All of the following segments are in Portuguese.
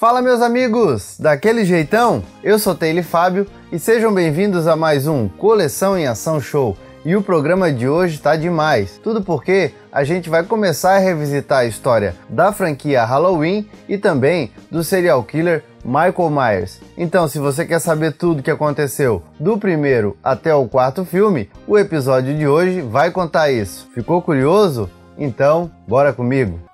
Fala meus amigos, daquele jeitão? Eu sou Taylor Fábio e sejam bem-vindos a mais um Coleção em Ação Show. E o programa de hoje tá demais. Tudo porque a gente vai começar a revisitar a história da franquia Halloween e também do serial killer Michael Myers. Então, se você quer saber tudo que aconteceu do primeiro até o quarto filme, o episódio de hoje vai contar isso. Ficou curioso? Então, bora comigo!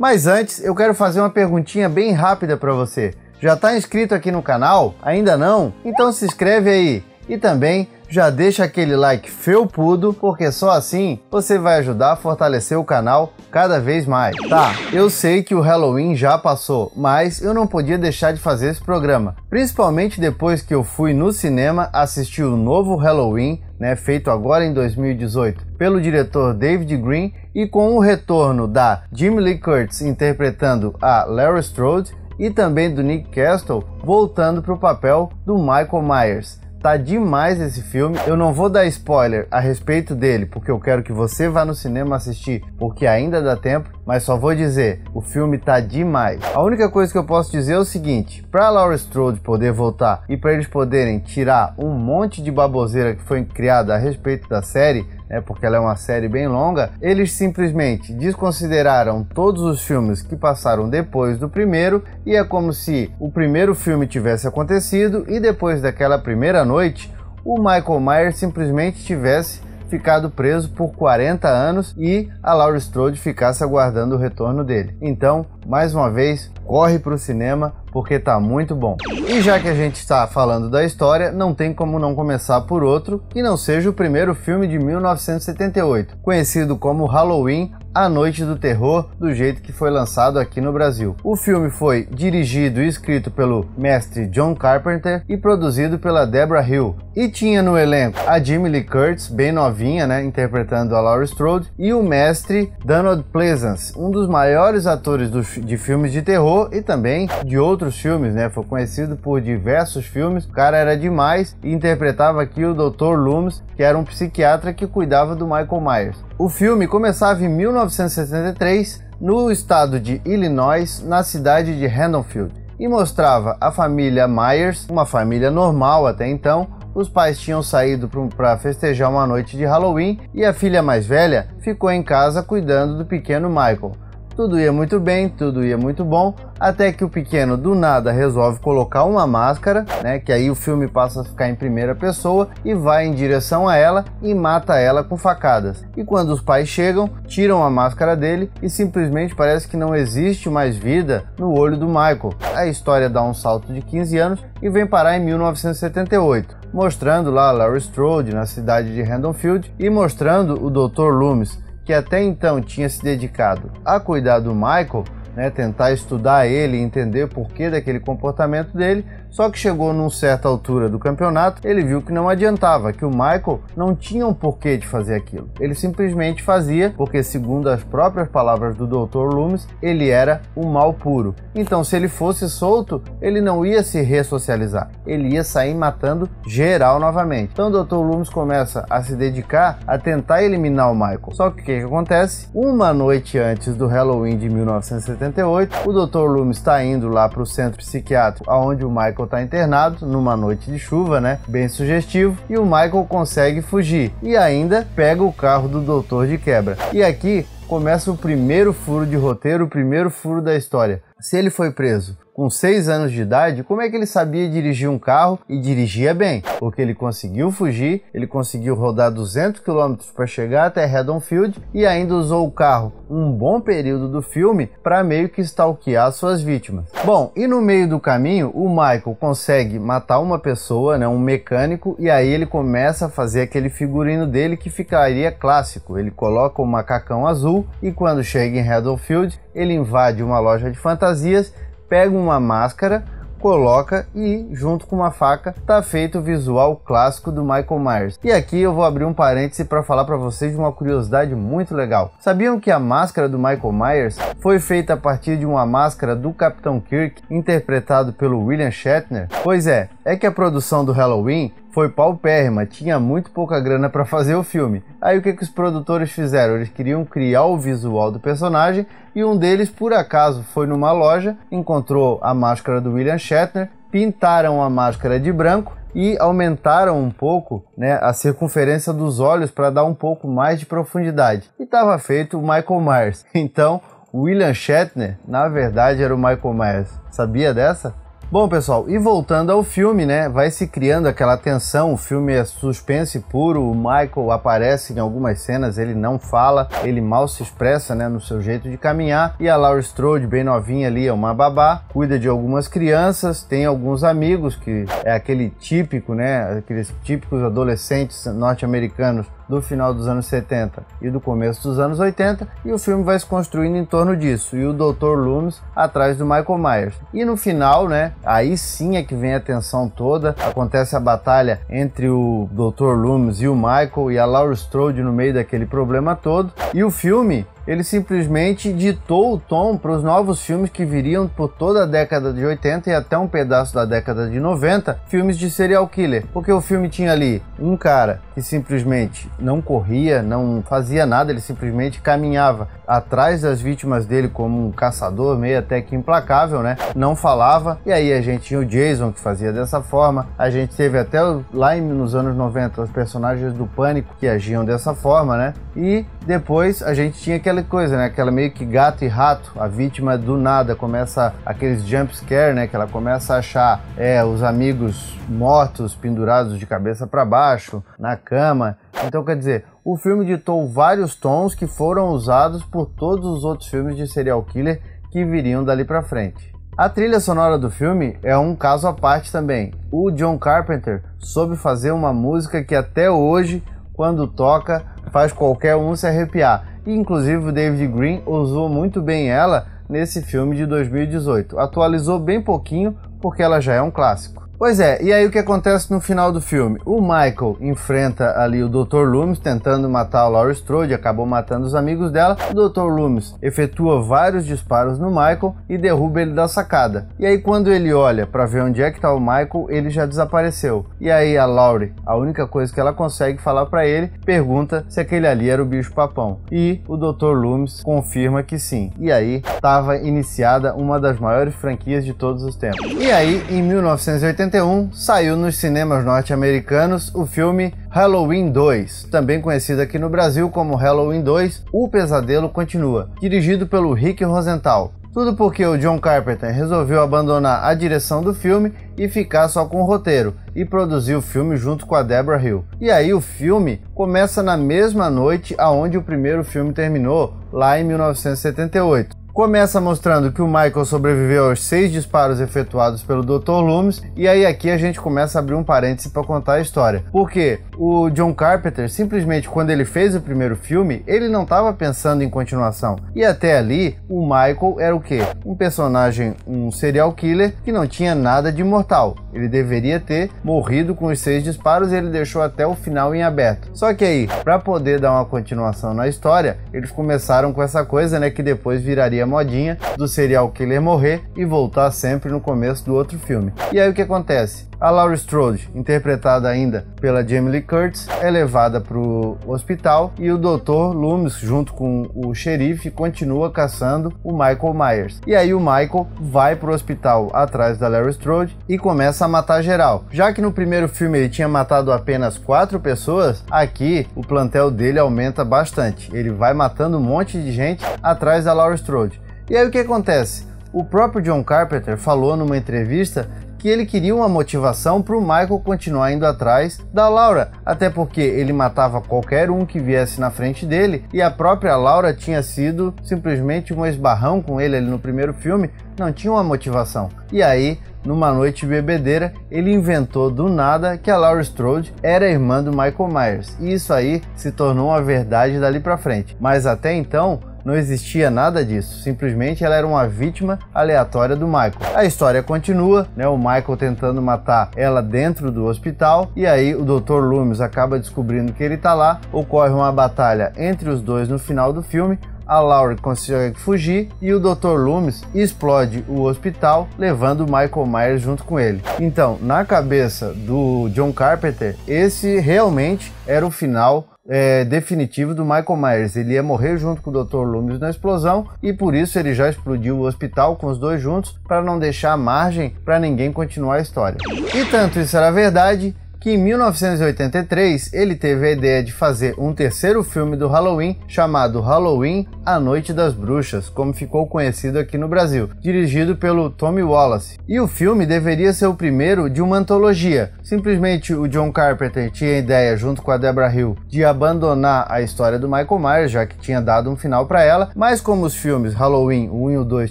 Mas antes, eu quero fazer uma perguntinha bem rápida para você. Já está inscrito aqui no canal? Ainda não? Então se inscreve aí. E também já deixa aquele like felpudo, porque só assim você vai ajudar a fortalecer o canal cada vez mais. Tá, eu sei que o Halloween já passou, mas eu não podia deixar de fazer esse programa, principalmente depois que eu fui no cinema assistir o novo Halloween, né, feito agora em 2018 pelo diretor David Green e com o retorno da Jimmy Lee Curtis interpretando a Larry Strode e também do Nick Castle voltando para o papel do Michael Myers. Tá demais esse filme. Eu não vou dar spoiler a respeito dele, porque eu quero que você vá no cinema assistir, porque ainda dá tempo, mas só vou dizer, o filme tá demais. A única coisa que eu posso dizer é o seguinte, para Laura Strode poder voltar e para eles poderem tirar um monte de baboseira que foi criada a respeito da série, né, porque ela é uma série bem longa, eles simplesmente desconsideraram todos os filmes que passaram depois do primeiro e é como se o primeiro filme tivesse acontecido e depois daquela primeira noite o Michael Myers simplesmente tivesse ficado preso por 40 anos e a Laura Strode ficasse aguardando o retorno dele. Então, mais uma vez, corre para o cinema porque tá muito bom. E já que a gente está falando da história, não tem como não começar por outro que não seja o primeiro filme de 1978, conhecido como Halloween a Noite do Terror, do jeito que foi lançado aqui no Brasil. O filme foi dirigido e escrito pelo mestre John Carpenter e produzido pela Deborah Hill. E tinha no elenco a Jamie Lee Curtis, bem novinha, né, interpretando a Laurie Strode, e o mestre Donald Pleasance, um dos maiores atores do, de filmes de terror e também de outros filmes, né? Foi conhecido por diversos filmes. O cara era demais e interpretava aqui o Dr. Loomis, que era um psiquiatra que cuidava do Michael Myers. O filme começava em 1973 no estado de Illinois, na cidade de Haddonfield, e mostrava a família Myers, uma família normal até então. Os pais tinham saído para festejar uma noite de Halloween e a filha mais velha ficou em casa cuidando do pequeno Michael. Tudo ia muito bem, tudo ia muito bom, até que o pequeno do nada resolve colocar uma máscara, né? Que aí o filme passa a ficar em primeira pessoa e vai em direção a ela e mata ela com facadas. E quando os pais chegam, tiram a máscara dele e simplesmente parece que não existe mais vida no olho do Michael. A história dá um salto de 15 anos e vem parar em 1978 mostrando lá Larry Strode na cidade de Haddonfield e mostrando o Dr. Loomis, que até então tinha se dedicado a cuidar do Michael, né, tentar estudar ele entender o porquê daquele comportamento dele, só que chegou numa certa altura do campeonato, ele viu que não adiantava, que o Michael não tinha um porquê de fazer aquilo. Ele simplesmente fazia porque, segundo as próprias palavras do Dr. Loomis, ele era o mal puro. Então, se ele fosse solto, ele não ia se ressocializar, ele ia sair matando geral novamente. Então, o Dr. Loomis começa a se dedicar a tentar eliminar o Michael. Só que o que, que acontece? Uma noite antes do Halloween de 1978, o Dr. Loomis está indo lá para o centro psiquiátrico, onde o Michael Michael está internado numa noite de chuva, né? Bem sugestivo. E o Michael consegue fugir e ainda pega o carro do doutor de quebra. E aqui começa o primeiro furo de roteiro, o primeiro furo da história. Se ele foi preso com 6 anos de idade, como é que ele sabia dirigir um carro e dirigia bem? Porque ele conseguiu fugir, ele conseguiu rodar 200 km para chegar até Haddonfield e ainda usou o carro um bom período do filme para meio que stalkear suas vítimas. Bom, e no meio do caminho, o Michael consegue matar uma pessoa, né, um mecânico, e aí ele começa a fazer aquele figurino dele que ficaria clássico. Ele coloca o macacão azul e quando chega em Haddonfield, ele invade uma loja de fantasias pega uma máscara, coloca e, junto com uma faca, tá feito o visual clássico do Michael Myers. E aqui eu vou abrir um parêntese para falar para vocês de uma curiosidade muito legal. Sabiam que a máscara do Michael Myers foi feita a partir de uma máscara do Capitão Kirk, interpretado pelo William Shatner? Pois é, é que a produção do Halloween foi paupérrima, tinha muito pouca grana para fazer o filme. Aí o que, que os produtores fizeram? Eles queriam criar o visual do personagem e um deles, por acaso, foi numa loja, encontrou a máscara do William Shatner, pintaram a máscara de branco e aumentaram um pouco né, a circunferência dos olhos para dar um pouco mais de profundidade. E estava feito o Michael Myers. Então, William Shatner, na verdade, era o Michael Myers. Sabia dessa? Bom, pessoal, e voltando ao filme, né? Vai se criando aquela tensão. O filme é suspense puro. O Michael aparece em algumas cenas, ele não fala, ele mal se expressa, né? No seu jeito de caminhar. E a Laura Strode, bem novinha ali, é uma babá, cuida de algumas crianças, tem alguns amigos que é aquele típico, né? Aqueles típicos adolescentes norte-americanos do final dos anos 70 e do começo dos anos 80, e o filme vai se construindo em torno disso, e o Dr. Loomis atrás do Michael Myers. E no final, né, aí sim é que vem a tensão toda, acontece a batalha entre o Dr. Loomis e o Michael e a Laura Strode no meio daquele problema todo, e o filme ele simplesmente ditou o tom para os novos filmes que viriam por toda a década de 80 e até um pedaço da década de 90, filmes de serial killer. Porque o filme tinha ali um cara que simplesmente não corria, não fazia nada, ele simplesmente caminhava atrás das vítimas dele como um caçador meio até que implacável, né? Não falava. E aí a gente tinha o Jason que fazia dessa forma. A gente teve até lá nos anos 90 os personagens do Pânico que agiam dessa forma, né? E depois a gente tinha aquela coisa, né? Aquela meio que gato e rato, a vítima do nada começa aqueles jump scare, né? Que ela começa a achar é, os amigos mortos pendurados de cabeça para baixo na cama. Então, quer dizer, o filme ditou vários tons que foram usados por todos os outros filmes de serial killer que viriam dali para frente. A trilha sonora do filme é um caso à parte também. O John Carpenter soube fazer uma música que até hoje, quando toca, faz qualquer um se arrepiar. E, inclusive o David Green usou muito bem ela nesse filme de 2018. Atualizou bem pouquinho porque ela já é um clássico. Pois é, e aí o que acontece no final do filme? O Michael enfrenta ali o Dr. Loomis tentando matar a Laurie Strode, acabou matando os amigos dela. O Dr. Loomis efetua vários disparos no Michael e derruba ele da sacada. E aí quando ele olha para ver onde é que tá o Michael, ele já desapareceu. E aí a Laurie, a única coisa que ela consegue falar para ele, pergunta se aquele ali era o bicho papão. E o Dr. Loomis confirma que sim. E aí estava iniciada uma das maiores franquias de todos os tempos. E aí em 1980 1981, saiu nos cinemas norte-americanos o filme Halloween 2, também conhecido aqui no Brasil como Halloween 2 O Pesadelo Continua, dirigido pelo Rick Rosenthal. Tudo porque o John Carpenter resolveu abandonar a direção do filme e ficar só com o roteiro e produzir o filme junto com a Deborah Hill. E aí o filme começa na mesma noite aonde o primeiro filme terminou, lá em 1978. Começa mostrando que o Michael sobreviveu aos seis disparos efetuados pelo Dr. Loomis, e aí aqui a gente começa a abrir um parêntese para contar a história. Porque o John Carpenter, simplesmente quando ele fez o primeiro filme, ele não estava pensando em continuação. E até ali, o Michael era o quê? Um personagem, um serial killer que não tinha nada de mortal. Ele deveria ter morrido com os seis disparos e ele deixou até o final em aberto. Só que aí, para poder dar uma continuação na história, eles começaram com essa coisa, né, que depois viraria modinha do serial killer morrer e voltar sempre no começo do outro filme. E aí o que acontece? A Laurie Strode, interpretada ainda pela Jamie Lee Curtis, é levada para o hospital e o Dr. Loomis, junto com o xerife, continua caçando o Michael Myers. E aí o Michael vai para o hospital atrás da Laurie Strode e começa a matar geral. Já que no primeiro filme ele tinha matado apenas quatro pessoas, aqui o plantel dele aumenta bastante. Ele vai matando um monte de gente atrás da Laurie Strode. E aí o que acontece? O próprio John Carpenter falou numa entrevista que ele queria uma motivação para o Michael continuar indo atrás da Laura, até porque ele matava qualquer um que viesse na frente dele e a própria Laura tinha sido simplesmente um esbarrão com ele ali no primeiro filme, não tinha uma motivação. E aí, numa noite bebedeira, ele inventou do nada que a Laura Strode era irmã do Michael Myers. E isso aí se tornou uma verdade dali para frente. Mas até então, não existia nada disso. Simplesmente ela era uma vítima aleatória do Michael. A história continua, né? O Michael tentando matar ela dentro do hospital e aí o Dr. Loomis acaba descobrindo que ele tá lá. Ocorre uma batalha entre os dois no final do filme, a Laurie consegue fugir e o Dr. Loomis explode o hospital, levando Michael Myers junto com ele. Então, na cabeça do John Carpenter, esse realmente era o final é, definitivo do Michael Myers. Ele ia morrer junto com o Dr. Loomis na explosão e por isso ele já explodiu o hospital com os dois juntos para não deixar margem para ninguém continuar a história. E tanto isso era verdade que em 1983 ele teve a ideia de fazer um terceiro filme do Halloween chamado Halloween A Noite das Bruxas, como ficou conhecido aqui no Brasil, dirigido pelo Tommy Wallace. E o filme deveria ser o primeiro de uma antologia. Simplesmente o John Carpenter tinha a ideia, junto com a Deborah Hill, de abandonar a história do Michael Myers, já que tinha dado um final para ela, mas como os filmes Halloween, o 1 e o 2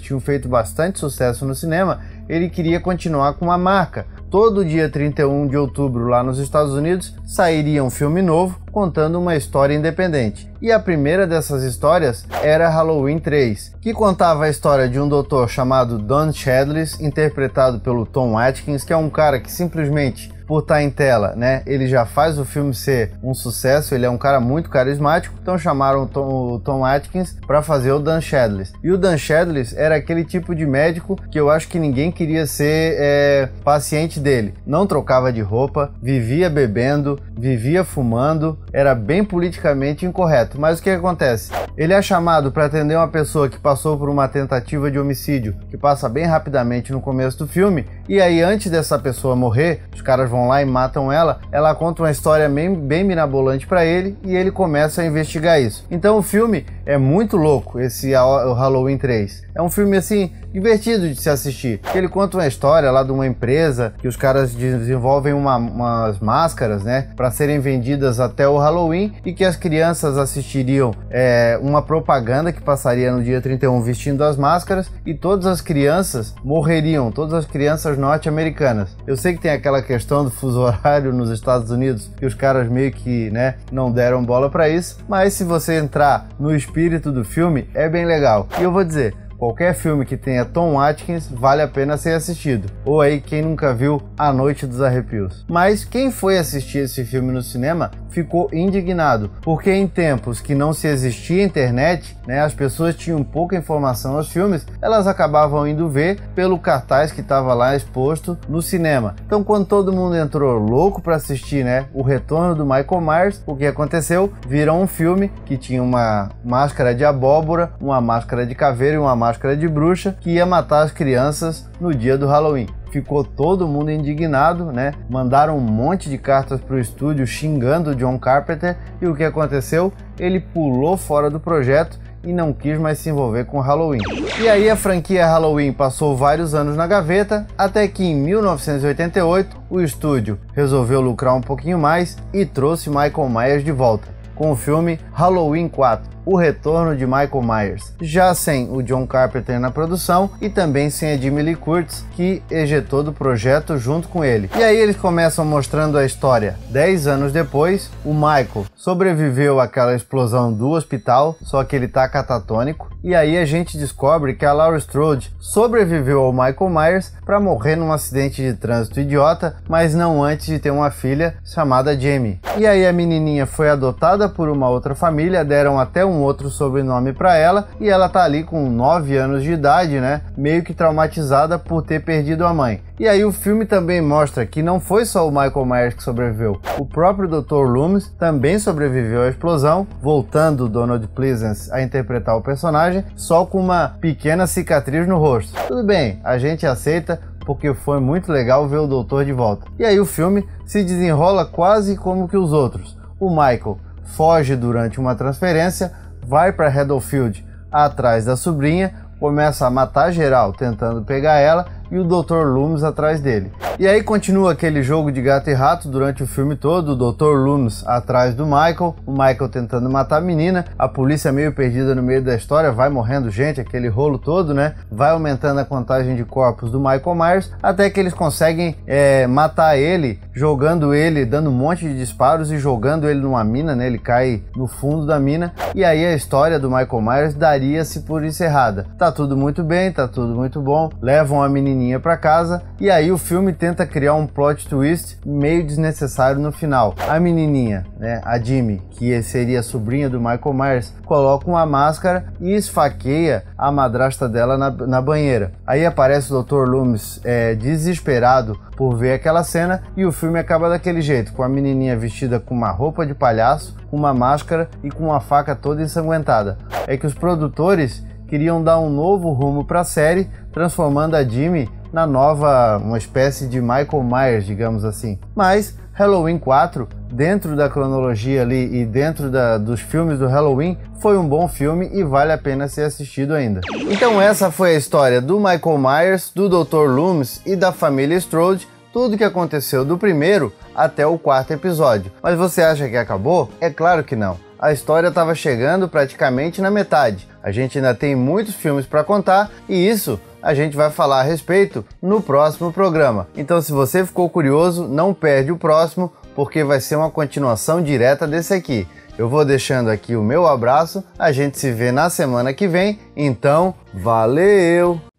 tinham feito bastante sucesso no cinema, ele queria continuar com a marca. Todo dia 31 de outubro, lá nos Estados Unidos, sairia um filme novo contando uma história independente. E a primeira dessas histórias era Halloween 3, que contava a história de um doutor chamado Don Chadless, interpretado pelo Tom Atkins, que é um cara que simplesmente por estar em tela, né? Ele já faz o filme ser um sucesso, ele é um cara muito carismático, então chamaram o Tom, o Tom Atkins para fazer o Dan Shadless. E o Dan Shadless era aquele tipo de médico que eu acho que ninguém queria ser é, paciente dele. Não trocava de roupa, vivia bebendo, vivia fumando, era bem politicamente incorreto. Mas o que acontece? Ele é chamado para atender uma pessoa que passou por uma tentativa de homicídio, que passa bem rapidamente no começo do filme, e aí antes dessa pessoa morrer, os caras vão lá e matam ela. Ela conta uma história bem, bem mirabolante para ele e ele começa a investigar isso. Então o filme é muito louco, esse o Halloween 3. É um filme assim divertido de se assistir. Ele conta uma história lá de uma empresa que os caras desenvolvem uma, umas máscaras, né, para serem vendidas até o Halloween e que as crianças assistiriam é, uma propaganda que passaria no dia 31 vestindo as máscaras e todas as crianças morreriam, todas as crianças norte-americanas. Eu sei que tem aquela questão do fuso horário nos Estados Unidos que os caras meio que, né, não deram bola para isso, mas se você entrar no espírito do filme é bem legal. E eu vou dizer, Qualquer filme que tenha Tom Atkins vale a pena ser assistido. Ou aí quem nunca viu A Noite dos Arrepios. Mas quem foi assistir esse filme no cinema ficou indignado, porque em tempos que não se existia internet, né, as pessoas tinham pouca informação aos filmes, elas acabavam indo ver pelo cartaz que estava lá exposto no cinema. Então quando todo mundo entrou louco para assistir, né, o retorno do Michael Myers, o que aconteceu? Virou um filme que tinha uma máscara de abóbora, uma máscara de caveira e uma máscara de bruxa que ia matar as crianças no dia do Halloween. Ficou todo mundo indignado, né? Mandaram um monte de cartas para o estúdio xingando John Carpenter e o que aconteceu? Ele pulou fora do projeto e não quis mais se envolver com Halloween. E aí a franquia Halloween passou vários anos na gaveta, até que em 1988 o estúdio resolveu lucrar um pouquinho mais e trouxe Michael Myers de volta com o filme Halloween 4, o retorno de Michael Myers, já sem o John Carpenter na produção e também sem a Jimmy Lee Curtis, que ejetou do projeto junto com ele. E aí eles começam mostrando a história. Dez anos depois, o Michael sobreviveu àquela explosão do hospital, só que ele tá catatônico. E aí a gente descobre que a Laura Strode sobreviveu ao Michael Myers para morrer num acidente de trânsito idiota, mas não antes de ter uma filha chamada Jamie. E aí a menininha foi adotada por uma outra família, deram até um outro sobrenome para ela e ela tá ali com 9 anos de idade, né? Meio que traumatizada por ter perdido a mãe. E aí o filme também mostra que não foi só o Michael Myers que sobreviveu. O próprio Dr. Loomis também sobreviveu à explosão, voltando Donald Pleasence a interpretar o personagem, só com uma pequena cicatriz no rosto. Tudo bem, a gente aceita porque foi muito legal ver o doutor de volta. E aí o filme se desenrola quase como que os outros. O Michael foge durante uma transferência, vai para Field atrás da sobrinha, começa a matar geral tentando pegar ela e o Dr. Loomis atrás dele. E aí continua aquele jogo de gato e rato durante o filme todo, o Dr. Loomis atrás do Michael, o Michael tentando matar a menina, a polícia meio perdida no meio da história, vai morrendo gente, aquele rolo todo, né? Vai aumentando a contagem de corpos do Michael Myers, até que eles conseguem é, matar ele, jogando ele, dando um monte de disparos e jogando ele numa mina, né? Ele cai no fundo da mina, e aí a história do Michael Myers daria-se por encerrada. Tá tudo muito bem, tá tudo muito bom, levam a menininha para casa, e aí o filme tenta criar um plot twist meio desnecessário no final. A menininha, né, a Jimmy, que seria a sobrinha do Michael Myers, coloca uma máscara e esfaqueia a madrasta dela na, na banheira. Aí aparece o Dr. Loomis é, desesperado por ver aquela cena e o filme acaba daquele jeito, com a menininha vestida com uma roupa de palhaço, uma máscara e com uma faca toda ensanguentada. É que os produtores queriam dar um novo rumo para a série, transformando a Jimmy na nova, uma espécie de Michael Myers, digamos assim. Mas Halloween 4, dentro da cronologia ali e dentro da, dos filmes do Halloween, foi um bom filme e vale a pena ser assistido ainda. Então essa foi a história do Michael Myers, do Dr. Loomis e da família Strode, tudo que aconteceu do primeiro até o quarto episódio. Mas você acha que acabou? É claro que não a história estava chegando praticamente na metade. A gente ainda tem muitos filmes para contar e isso a gente vai falar a respeito no próximo programa. Então, se você ficou curioso, não perde o próximo, porque vai ser uma continuação direta desse aqui. Eu vou deixando aqui o meu abraço, a gente se vê na semana que vem, então valeu!